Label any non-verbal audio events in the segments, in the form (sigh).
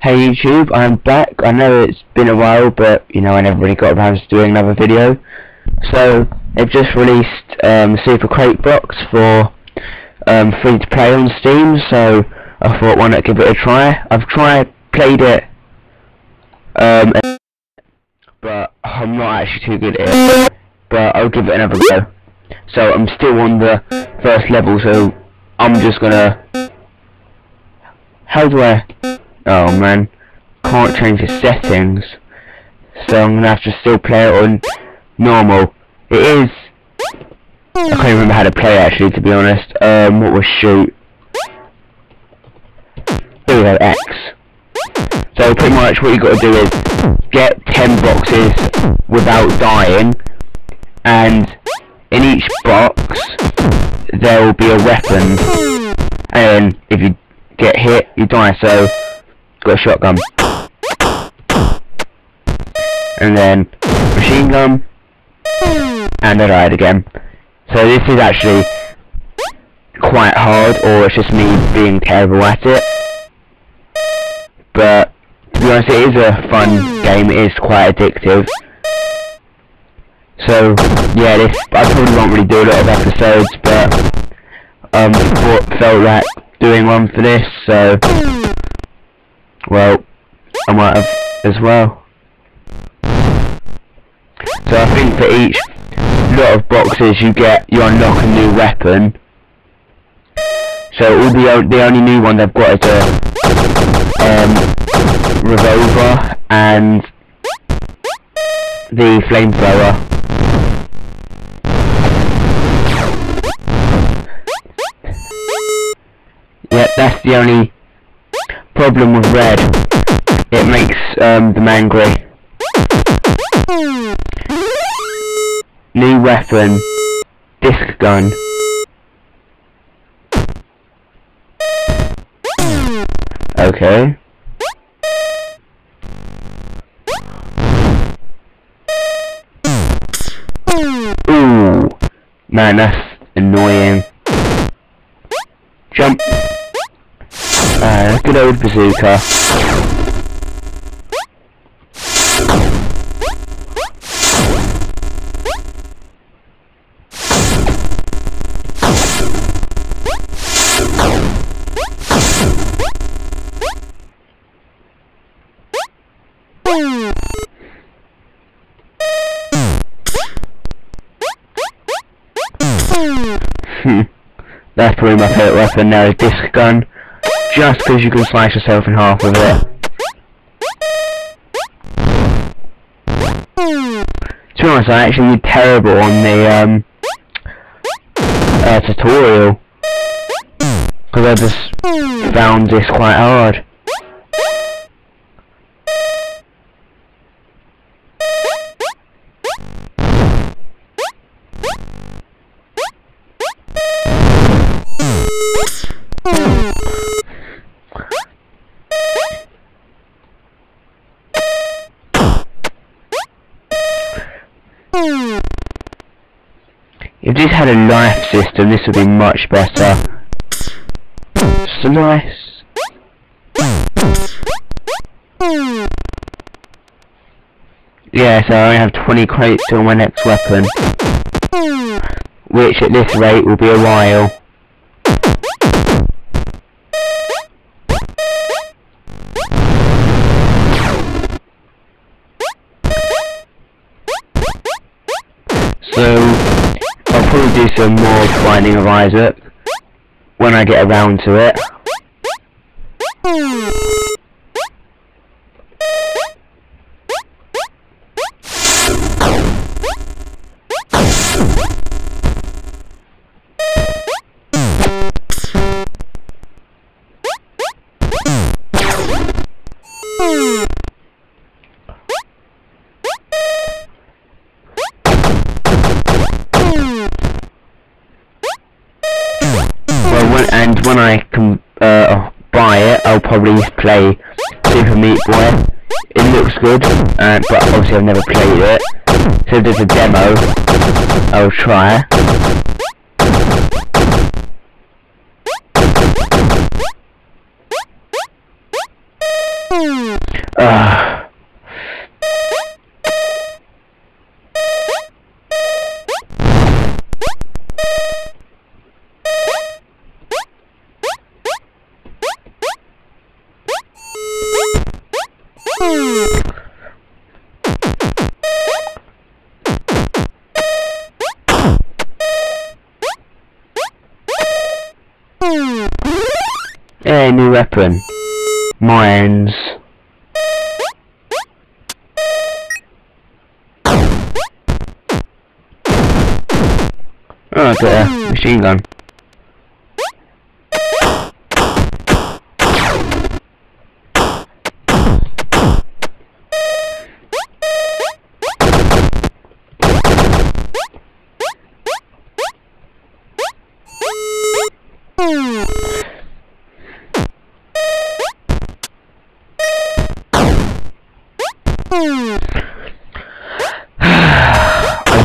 Hey YouTube, I'm back. I know it's been a while, but you know I never really got around to doing another video. So they've just released um, Super Crate Box for um, free to play on Steam. So I thought why not give it a try. I've tried, played it, um, but I'm not actually too good at it. But I'll give it another go. So I'm still on the first level, so I'm just gonna. How do I? Oh man, can't change the settings. So I'm gonna have to still play it on normal. It is. I can't remember how to play actually, to be honest. Um, what was shoot? Here we go, X. So pretty much what you got to do is get 10 boxes without dying, and in each box there will be a weapon, and if you get hit, you die. So got a shotgun. And then machine gun. And I died again. So this is actually quite hard or it's just me being terrible at it. But to be honest it is a fun game, it is quite addictive. So yeah, this I probably won't really do a lot of episodes but um felt like doing one for this, so well, I might have as well. So I think for each lot of boxes you get, you unlock a new weapon. So all the the only new one they've got is a um, revolver and the flamethrower. Yep, that's the only problem with red. It makes um, them angry. New weapon. Disc gun. Okay. Ooh. Man, that's annoying. Jump. Uh, good old bazooka. (laughs) That's probably my favourite weapon now, is disc gun. Just because you can slice yourself in half with it. To be honest, I actually did terrible on the um, uh, tutorial. Because I just found this quite hard. If this had a life system, this would be much better. Slice. Yeah, so I only have 20 crates on my next weapon. Which at this rate will be a while. Do some more Binding of Isaac when I get around to it. When, and when I can uh, buy it, I'll probably play Super Meat Boy. It looks good, uh, but obviously I've never played it. So if there's a demo, I'll try. Ugh. Hey, new weapon. Mines. Oh, I a machine gun.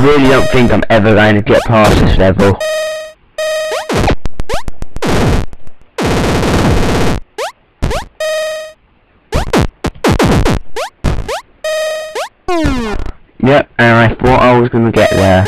Really don't think I'm ever going to get past this level. Yep, and I thought I was going to get there.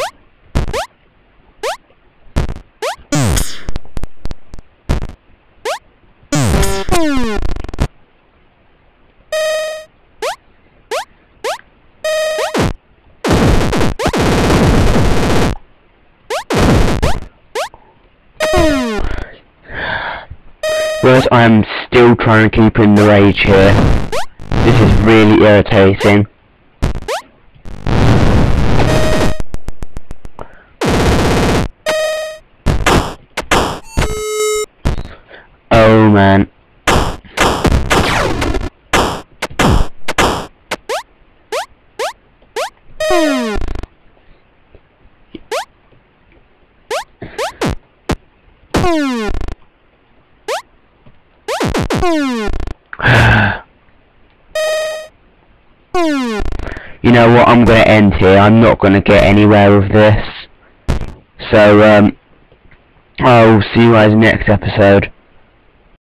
Whereas I'm still trying to keep in the rage here. This is really irritating. Oh man. Hmm. You know what, I'm going to end here. I'm not going to get anywhere with this. So, um, I'll see you guys next episode.